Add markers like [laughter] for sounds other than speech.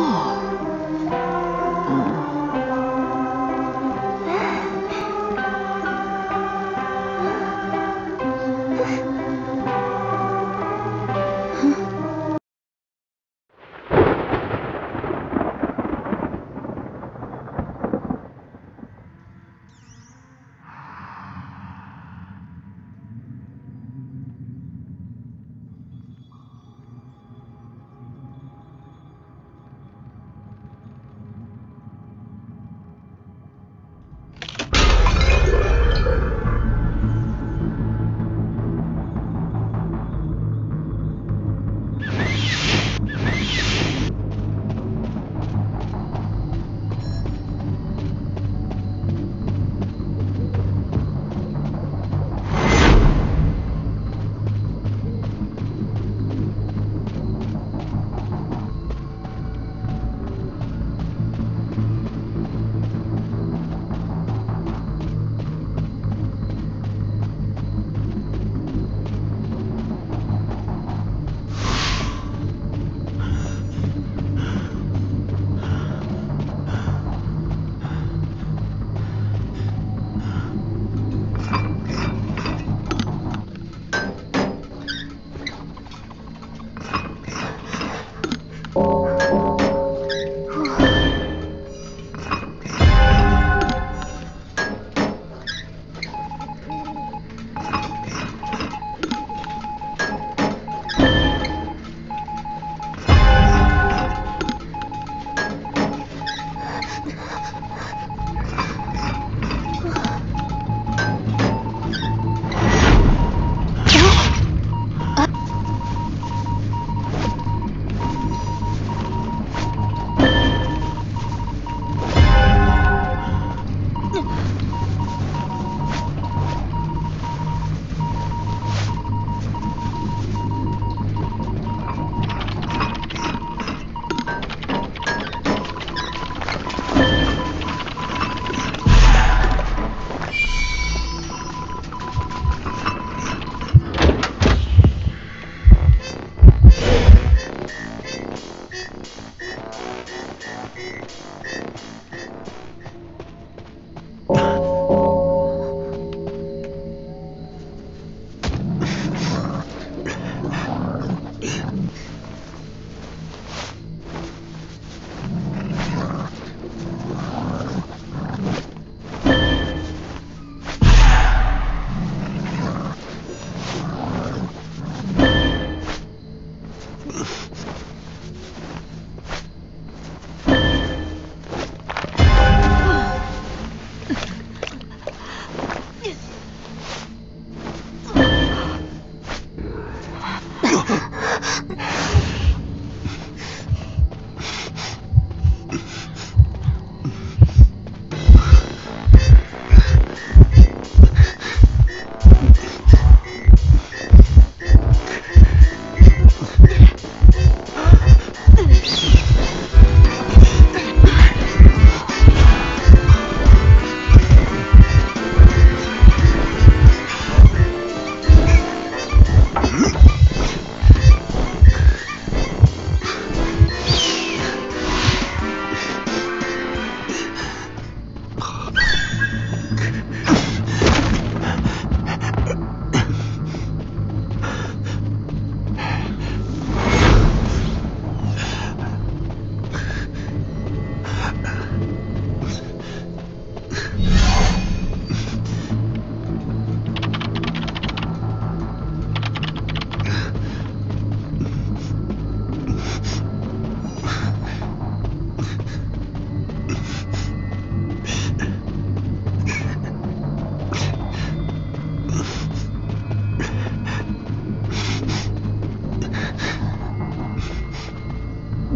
[gasps] Oh. Ha ha ha.